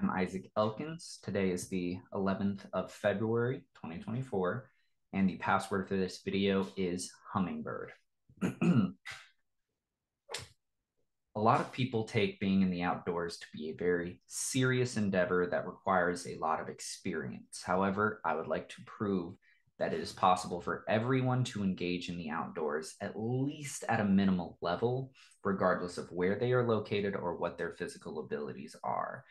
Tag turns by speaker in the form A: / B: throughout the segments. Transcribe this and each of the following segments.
A: I'm Isaac Elkins. Today is the 11th of February, 2024, and the password for this video is hummingbird. a lot of people take being in the outdoors to be a very serious endeavor that requires a lot of experience. However, I would like to prove that it is possible for everyone to engage in the outdoors, at least at a minimal level, regardless of where they are located or what their physical abilities are.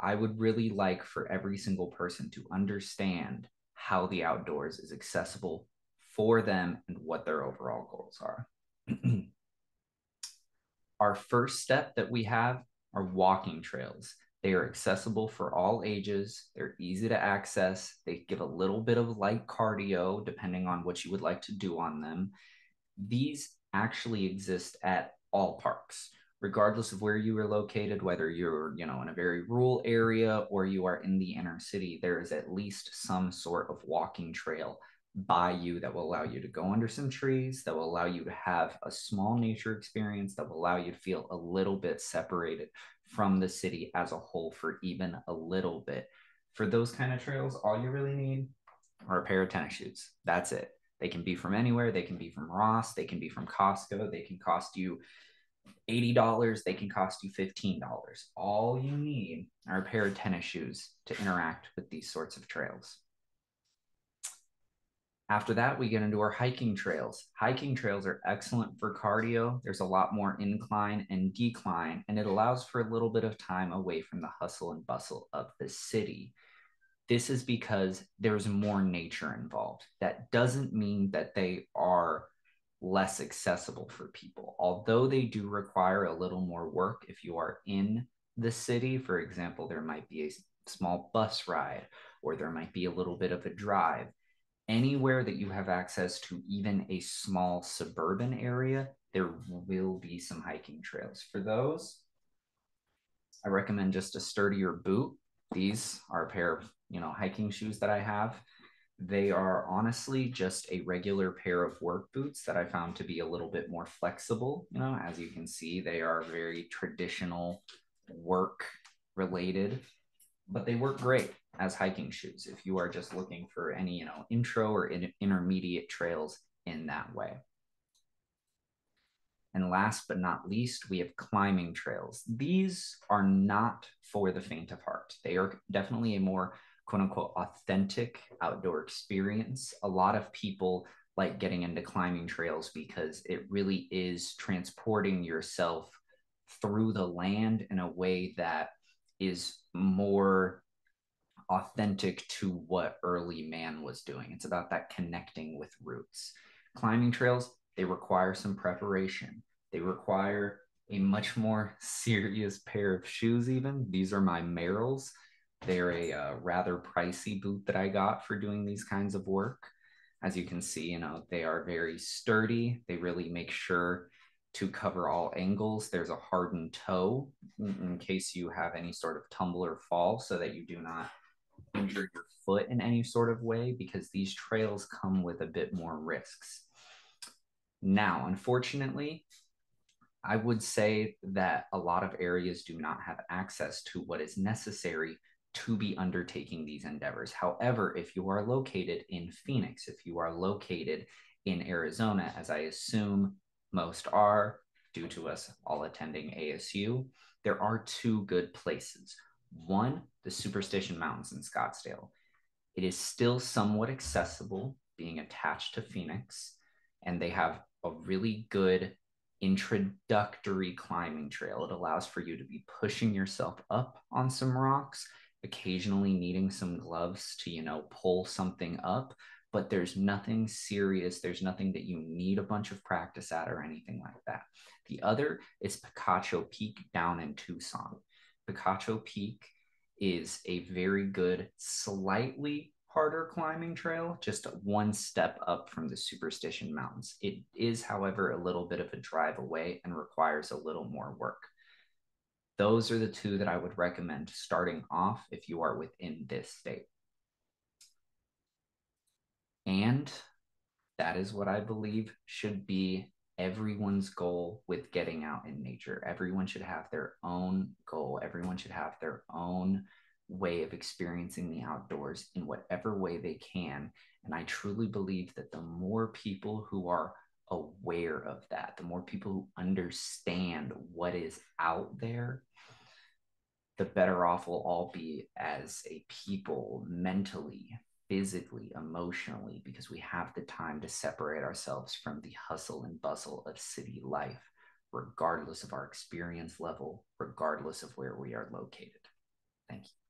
A: I would really like for every single person to understand how the outdoors is accessible for them and what their overall goals are. Our first step that we have are walking trails. They are accessible for all ages. They're easy to access. They give a little bit of light cardio depending on what you would like to do on them. These actually exist at all parks regardless of where you are located whether you're you know in a very rural area or you are in the inner city there is at least some sort of walking trail by you that will allow you to go under some trees that will allow you to have a small nature experience that will allow you to feel a little bit separated from the city as a whole for even a little bit. For those kind of trails all you really need are a pair of tennis shoes. That's it. They can be from anywhere. They can be from ross. They can be from costco. They can cost you $80, they can cost you $15. All you need are a pair of tennis shoes to interact with these sorts of trails. After that, we get into our hiking trails. Hiking trails are excellent for cardio. There's a lot more incline and decline, and it allows for a little bit of time away from the hustle and bustle of the city. This is because there's more nature involved. That doesn't mean that they are less accessible for people. Although they do require a little more work if you are in the city, for example, there might be a small bus ride or there might be a little bit of a drive. Anywhere that you have access to even a small suburban area, there will be some hiking trails. For those, I recommend just a sturdier boot. These are a pair of, you know, hiking shoes that I have they are honestly just a regular pair of work boots that I found to be a little bit more flexible. You know, as you can see, they are very traditional work related, but they work great as hiking shoes if you are just looking for any, you know, intro or in- intermediate trails in that way. And last but not least, we have climbing trails. These are not for the faint of heart. They are definitely a more quote unquote authentic outdoor experience. A lot of people like getting into climbing trails because it really is transporting yourself through the land in a way that is more authentic to what early man was doing. It's about that connecting with roots. Climbing trails, they require some preparation. They require a much more serious pair of shoes, even. These are my Merrells. They're a uh, rather pricey boot that I got for doing these kinds of work. As you can see, you know, they are very sturdy. They really make sure to cover all angles. There's a hardened toe in, in case you have any sort of tumble or fall so that you do not injure your foot in any sort of way because these trails come with a bit more risks. Now, unfortunately, I would say that a lot of areas do not have access to what is necessary to be undertaking these endeavors. However, if you are located in Phoenix, if you are located in Arizona, as I assume most are due to us all attending ASU, there are two good places. One, the Superstition Mountains in Scottsdale. It is still somewhat accessible, being attached to Phoenix, and they have a really good introductory climbing trail. It allows for you to be pushing yourself up on some rocks occasionally needing some gloves to, you know, pull something up, but there's nothing serious. There's nothing that you need a bunch of practice at or anything like that. The other is Picacho Peak down in Tucson. Picacho Peak is a very good, slightly harder climbing trail, just one step up from the Superstition Mountains. It is, however, a little bit of a drive away and requires a little more work. Those are the two that I would recommend starting off if you are within this state. And that is what I believe should be everyone's goal with getting out in nature. Everyone should have their own goal. Everyone should have their own way of experiencing the outdoors in whatever way they can. And I truly believe that the more people who are aware of that, the more people who understand what is out there, the better off we'll all be as a people mentally, physically, emotionally, because we have the time to separate ourselves from the hustle and bustle of city life, regardless of our experience level, regardless of where we are located. Thank you.